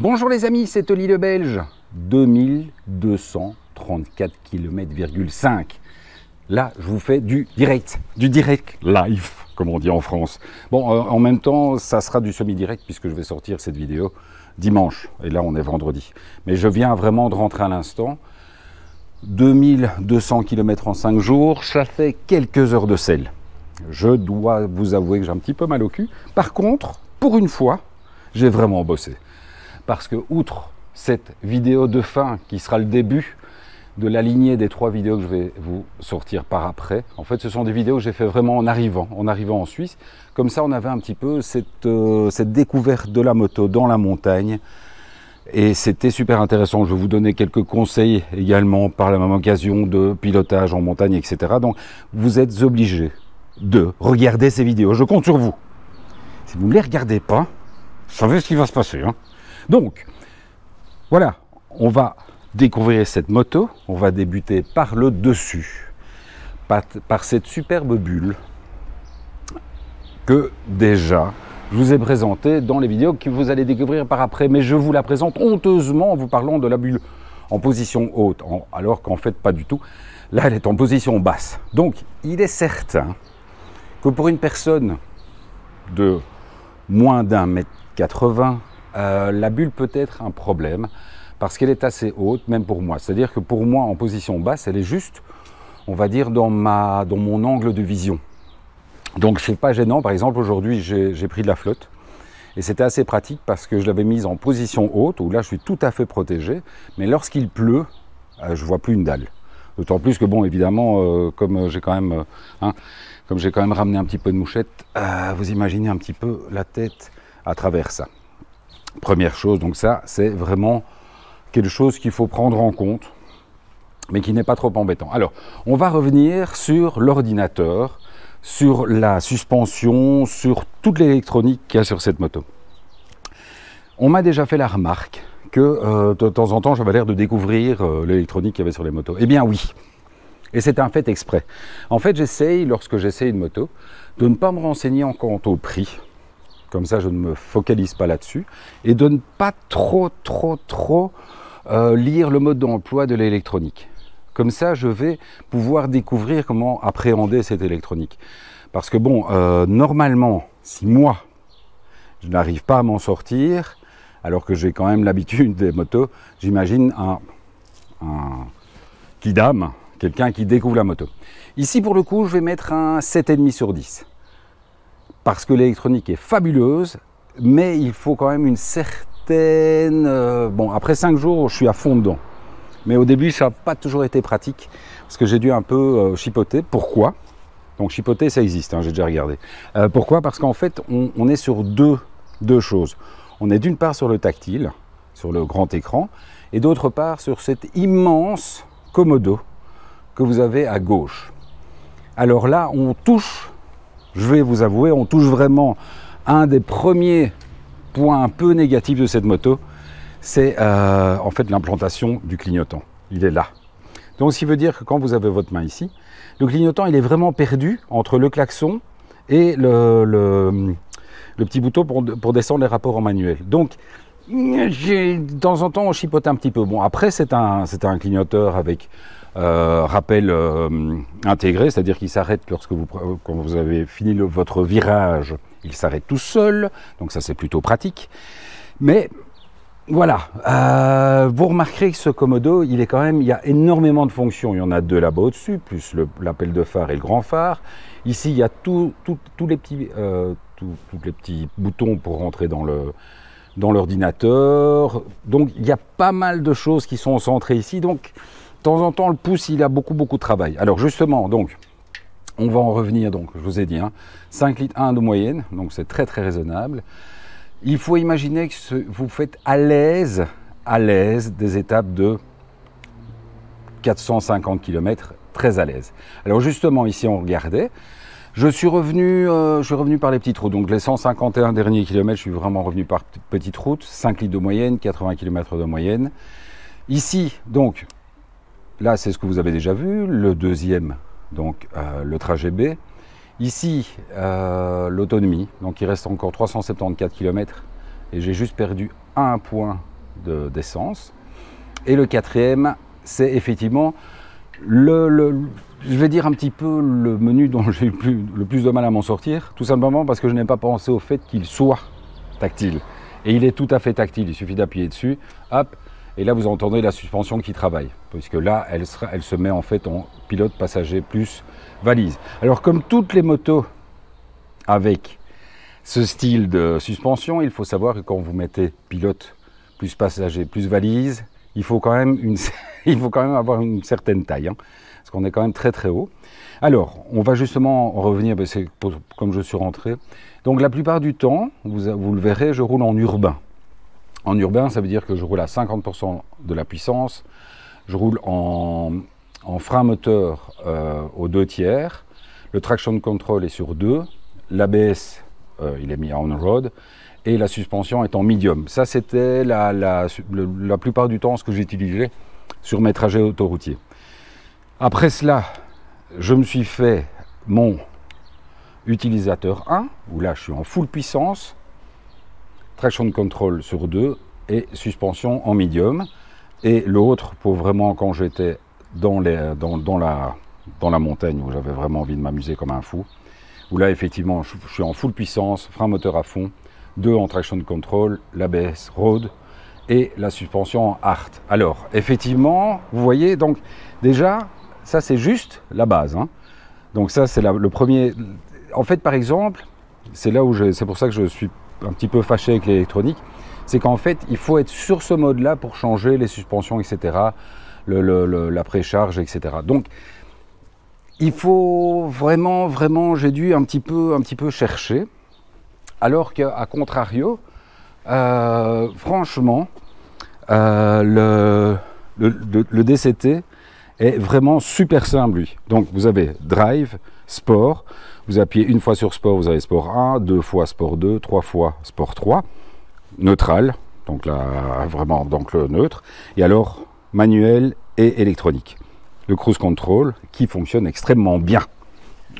Bonjour les amis, c'est Oli le Belge. 2234 km,5. Là, je vous fais du direct, du direct live, comme on dit en France. Bon, euh, en même temps, ça sera du semi-direct puisque je vais sortir cette vidéo dimanche. Et là, on est vendredi. Mais je viens vraiment de rentrer à l'instant. 2200 km en 5 jours, ça fait quelques heures de sel. Je dois vous avouer que j'ai un petit peu mal au cul. Par contre, pour une fois, j'ai vraiment bossé. Parce que, outre cette vidéo de fin qui sera le début de la lignée des trois vidéos que je vais vous sortir par après. En fait, ce sont des vidéos que j'ai fait vraiment en arrivant, en arrivant en Suisse. Comme ça, on avait un petit peu cette, euh, cette découverte de la moto dans la montagne. Et c'était super intéressant. Je vais vous donner quelques conseils également par la même occasion de pilotage en montagne, etc. Donc, vous êtes obligés de regarder ces vidéos. Je compte sur vous. Si vous ne les regardez pas, vous savez ce qui va se passer. Hein. Donc, voilà, on va découvrir cette moto. On va débuter par le dessus, par, cette superbe bulle que déjà je vous ai présentée dans les vidéos que vous allez découvrir par après. Mais je vous la présente honteusement en vous parlant de la bulle en position haute, alors qu'en fait pas du tout. Là, elle est en position basse. Donc, il est certain que pour une personne de moins d'un mètre 80, euh, la bulle peut être un problème parce qu'elle est assez haute, même pour moi. C'est-à-dire que pour moi, en position basse, elle est juste, on va dire, dans, ma, dans mon angle de vision. Donc c'est pas gênant. Par exemple, aujourd'hui, j'ai pris de la flotte. Et c'était assez pratique parce que je l'avais mise en position haute, où là je suis tout à fait protégé. Mais lorsqu'il pleut, euh, je vois plus une dalle. D'autant plus que, bon, évidemment, euh, comme j'ai quand même, hein, comme j'ai quand même ramené un petit peu de mouchette, vous imaginez un petit peu la tête à travers ça. Première chose, donc ça, c'est vraiment quelque chose qu'il faut prendre en compte, mais qui n'est pas trop embêtant. Alors, on va revenir sur l'ordinateur, sur la suspension, sur toute l'électronique qu'il y a sur cette moto. On m'a déjà fait la remarque que euh, de temps en temps, j'avais l'air de découvrir euh, l'électronique qu'il y avait sur les motos. Eh bien oui, et c'est un fait exprès. En fait, j'essaye, lorsque j'essaye une moto, de ne pas me renseigner en quant au prix, comme ça je ne me focalise pas là-dessus, et de ne pas trop, trop, trop euh, lire le mode d'emploi de l'électronique. Comme ça, je vais pouvoir découvrir comment appréhender cette électronique. Parce que bon, euh, normalement, si moi, je n'arrive pas à m'en sortir, alors que j'ai quand même l'habitude des motos, j'imagine un, un kidam, quelqu'un qui découvre la moto. Ici, pour le coup, je vais mettre un 7,5 sur 10 parce que l'électronique est fabuleuse, mais il faut quand même une certaine... Euh, bon, après 5 jours, je suis à fond dedans. Mais au début, ça n'a pas toujours été pratique, parce que j'ai dû un peu euh, chipoter. Pourquoi? Donc chipoter, ça existe, hein, j'ai déjà regardé. Euh, pourquoi? Parce qu'en fait, on, est sur deux, deux choses. On est d'une part sur le tactile, sur le grand écran, et d'autre part sur cet immense Komodo que vous avez à gauche. Alors là, on touche je vais vous avouer, on touche vraiment un des premiers points un peu négatifs de cette moto, c'est euh, en fait l'implantation du clignotant. Il est là. Donc, ce qui veut dire que quand vous avez votre main ici, le clignotant, est vraiment perdu entre le klaxon et le, petit bouton pour, pour, descendre les rapports en manuel. Donc, de temps en temps, on chipote un petit peu. Bon, après, c'est un, un clignoteur avec euh, rappel euh, intégré, c'est-à-dire qu'il s'arrête lorsque vous, avez fini votre virage, il s'arrête tout seul, donc ça c'est plutôt pratique. Mais voilà, euh, vous remarquerez que ce Komodo, il est quand même, il y a énormément de fonctions. Il y en a deux là-bas au-dessus, plus l'appel de phare et le grand phare. Ici, il y a tous les petits, boutons pour rentrer dans dans l'ordinateur. Donc, il y a pas mal de choses qui sont centrées ici. Donc, de temps en temps, le pouce, il a beaucoup, beaucoup de travail. Alors justement, donc, on va en revenir, donc, je vous ai dit, 5 hein, litres 1 de moyenne, donc c'est très, très raisonnable. Il faut imaginer que vous faites à l'aise, à l'aise, des étapes de 450 km, très à l'aise. Alors justement, ici, on regardait, je suis revenu, euh, je suis revenu par les petites routes. Donc les 151 derniers kilomètres, je suis vraiment revenu par petites routes, 5 litres de moyenne, 80 km de moyenne. Ici, donc, Là, c'est ce que vous avez déjà vu. Le deuxième, donc euh, le trajet B. Ici, euh, l'autonomie. Donc il reste encore 374 km et j'ai juste perdu un point d'essence. et le quatrième, c'est effectivement le, je vais dire un petit peu le menu dont j'ai eu le plus de mal à m'en sortir, tout simplement parce que je n'ai pas pensé au fait qu'il soit tactile. Et il est tout à fait tactile, il suffit d'appuyer dessus, hop, et là vous entendez la suspension qui travaille, puisque là elle, se met en fait en pilote passager plus valise. Alors comme toutes les motos avec ce style de suspension, il faut savoir que quand vous mettez pilote plus passager plus valise, il faut quand même, avoir une certaine taille, hein, parce qu'on est quand même très très haut. Alors, on va justement revenir, c'est comme je suis rentré. Donc la plupart du temps, vous, le verrez, je roule en urbain. En urbain, ça veut dire que je roule à 50% de la puissance, je roule en, frein moteur euh, aux deux tiers, le traction control est sur deux, l'ABS, euh, il est mis en on-road, et la suspension est en medium. Ça, c'était la, la, la, plupart du temps ce que j'utilisais sur mes trajets autoroutiers. Après cela, je me suis fait mon utilisateur 1, où là je suis en full puissance, traction control sur 2 et suspension en medium. Et l'autre, pour vraiment quand j'étais dans, dans, dans, la, dans la montagne, où j'avais vraiment envie de m'amuser comme un fou, où là effectivement je, suis en full puissance, frein moteur à fond, 2 en traction control, l'ABS road et la suspension en art. Alors effectivement, vous voyez, donc déjà, ça c'est juste la base. Hein. Donc ça c'est le premier. En fait, par exemple, c'est là où c'est pour ça que je suis un petit peu fâché avec l'électronique, c'est qu'en fait, il faut être sur ce mode-là pour changer les suspensions, etc., la précharge, etc. Donc, il faut vraiment, vraiment, j'ai dû un petit peu, un petit peu chercher, alors qu'à contrario, euh, franchement, euh, le, le, DCT est vraiment super simple, lui. Donc, vous avez Drive, Sport, vous appuyez une fois sur Sport, vous avez Sport 1, deux fois Sport 2, trois fois Sport 3, neutral, donc là, vraiment, donc le neutre, et alors manuel et électronique le cruise control qui fonctionne extrêmement bien.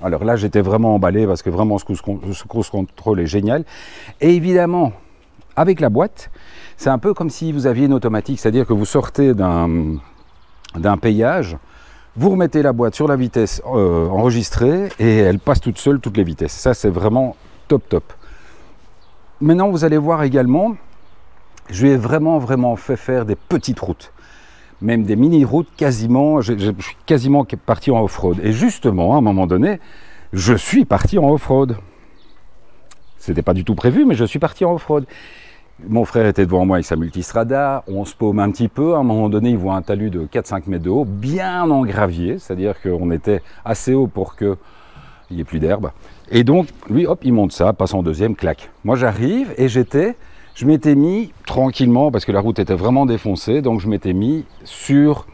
Alors là, j'étais vraiment emballé parce que vraiment ce cruise, control est génial. Et évidemment, avec la boîte, c'est un peu comme si vous aviez une automatique, c'est-à-dire que vous sortez d'un payage, vous remettez la boîte sur la vitesse euh, enregistrée et elle passe toute seule toutes les vitesses. Ça, c'est vraiment top top. Maintenant, vous allez voir également, je lui ai vraiment vraiment fait faire des petites routes même des mini-routes quasiment, je, suis quasiment parti en off-road. Et justement, à un moment donné, je suis parti en off-road. C'était pas du tout prévu, mais je suis parti en off-road. Mon frère était devant moi avec sa multistrada, on se paume un petit peu, à un moment donné il voit un talus de 4-5 mètres de haut, bien en gravier, c'est-à-dire qu'on était assez haut pour qu'il n'y ait plus d'herbe. Et donc lui, hop, il monte ça, passe en deuxième, clac. Moi j'arrive et j'étais je m'étais mis tranquillement, parce que la route était vraiment défoncée, donc je m'étais mis sur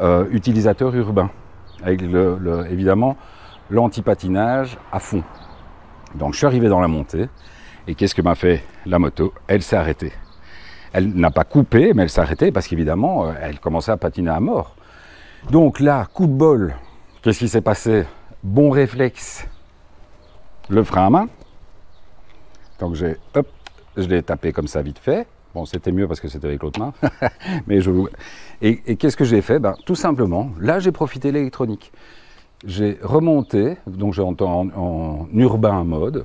euh, utilisateur urbain, avec évidemment l'anti-patinage à fond. Donc je suis arrivé dans la montée, et qu'est-ce que m'a fait la moto? Elle s'est arrêtée. Elle n'a pas coupé, mais elle s'est arrêtée parce qu'évidemment, euh, elle commençait à patiner à mort. Donc là, coup de bol, qu'est-ce qui s'est passé? Bon réflexe, le frein à main. Donc j'ai hop, je l'ai tapé comme ça vite fait. Bon, c'était mieux parce que c'était avec l'autre main. Mais Et, qu'est-ce que j'ai fait? Ben, Tout simplement, là, j'ai profité de l'électronique. J'ai remonté, donc j'ai en, en, urbain mode.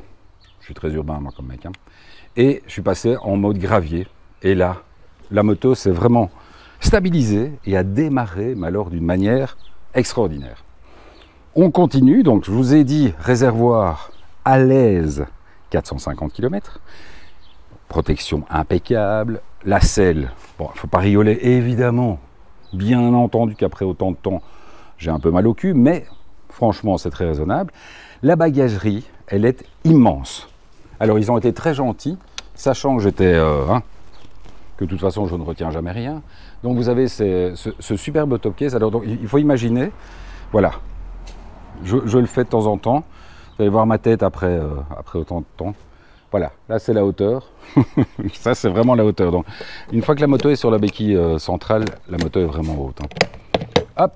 Je suis très urbain, moi, comme mec. Hein. Et je suis passé en mode gravier. Et là, la moto s'est vraiment stabilisée et a démarré, mais alors d'une manière extraordinaire. On continue, donc je vous ai dit réservoir à l'aise 450 km protection impeccable, la selle, bon, il ne faut pas rigoler, évidemment, bien entendu qu'après autant de temps, j'ai un peu mal au cul, mais franchement, c'est très raisonnable. La bagagerie, elle est immense. Alors, ils ont été très gentils, sachant que j'étais, euh, hein, que de toute façon, je ne retiens jamais rien. Donc, vous avez ce, superbe top case. Alors, donc, il faut imaginer, voilà, je, le fais de temps en temps. Vous allez voir ma tête après, euh, après autant de temps. Voilà, là c'est la hauteur. ça c'est vraiment la hauteur. Donc une fois que la moto est sur la béquille euh, centrale, la moto est vraiment haute. Hein. Hop,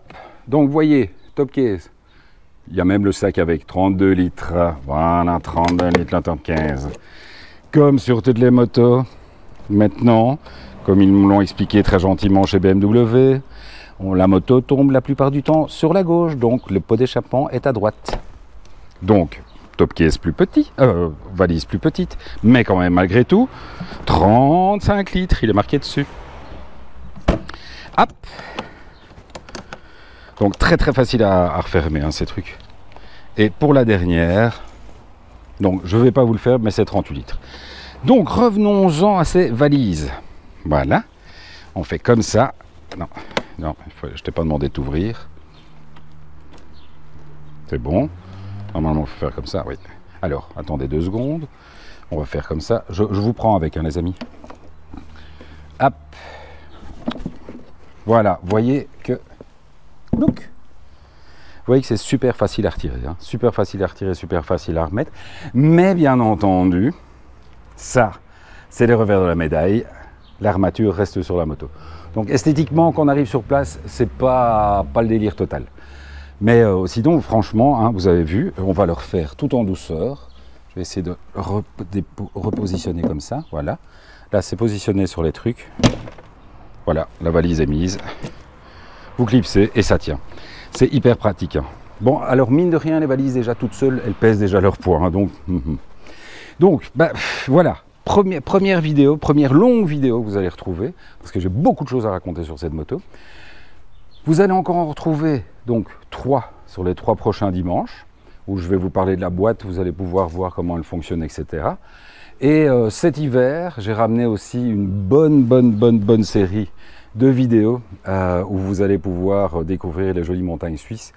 donc vous voyez, top case. Il y a même le sac avec 32 litres. Voilà, 32 litres, la top 15. Comme sur toutes les motos, maintenant, comme ils me l'ont expliqué très gentiment chez BMW, la moto tombe la plupart du temps sur la gauche, donc le pot d'échappement est à droite. Donc, top case plus petit, euh, valise plus petite, mais quand même malgré tout, 35 litres, il est marqué dessus. Hop Donc très très facile à, refermer hein, ces trucs. Et pour la dernière, donc je ne vais pas vous le faire, mais c'est 38 litres. Donc revenons-en à ces valises. Voilà. On fait comme ça. Non, non, je t'ai pas demandé d'ouvrir. C'est bon. Normalement, il faut faire comme ça, oui. Alors, attendez deux secondes. On va faire comme ça. Je, vous prends avec, hein, les amis. Hop. Voilà, voyez que... Vous voyez que c'est super facile à retirer. Hein. Super facile à retirer, super facile à remettre. Mais bien entendu, ça, c'est le revers de la médaille. L'armature reste sur la moto. Donc esthétiquement, quand on arrive sur place, c'est pas, pas le délire total. Mais euh, sinon, franchement, hein, vous avez vu, on va le refaire tout en douceur. Je vais essayer de repositionner comme ça. Voilà. Là, c'est positionné sur les trucs. Voilà, la valise est mise. Vous clipsez et ça tient. C'est hyper pratique. Hein. Bon, alors mine de rien, les valises déjà toutes seules, elles pèsent déjà leur poids. Hein, donc, hum, hum. donc bah, voilà. Première, vidéo, première longue vidéo que vous allez retrouver, parce que j'ai beaucoup de choses à raconter sur cette moto. Vous allez encore en retrouver donc trois sur les trois prochains dimanches, où je vais vous parler de la boîte, vous allez pouvoir voir comment elle fonctionne, etc. Et euh, cet hiver, j'ai ramené aussi une bonne, bonne, bonne, bonne série de vidéos euh, où vous allez pouvoir découvrir les jolies montagnes suisses,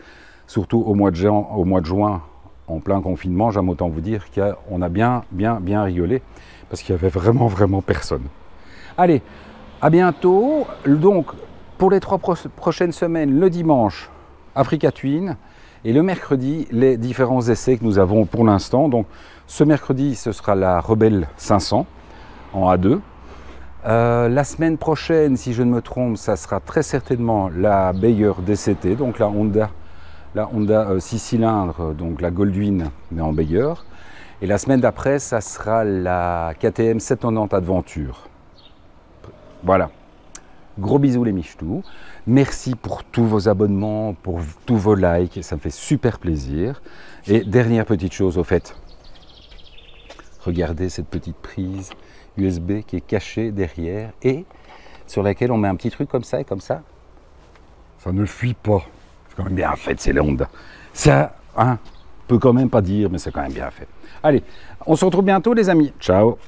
surtout au mois de juin, en plein confinement. J'aime autant vous dire qu'on a bien, bien, bien rigolé parce qu'il y avait vraiment, vraiment personne. Allez, à bientôt. Donc, pour les trois prochaines semaines, le dimanche, Africa Twin, et le mercredi, les différents essais que nous avons pour l'instant. Donc, ce mercredi, ce sera la Rebelle 500 en A2. Euh, la semaine prochaine, si je ne me trompe, ça sera très certainement la Bayer DCT, donc la Honda, la Honda 6 euh, cylindres, donc la Goldwyn, mais en Bayer. Et la semaine d'après, ça sera la KTM 790 Adventure. Voilà. Gros bisous les michetous. Merci pour tous vos abonnements, pour tous vos likes, ça me fait super plaisir. Et dernière petite chose au fait, regardez cette petite prise USB qui est cachée derrière et sur laquelle on met un petit truc comme ça et comme ça. Ça ne fuit pas. C'est quand même bien fait, c'est l'onde. Ça, hein, peut quand même pas dire, mais c'est quand même bien fait. Allez, on se retrouve bientôt les amis. Ciao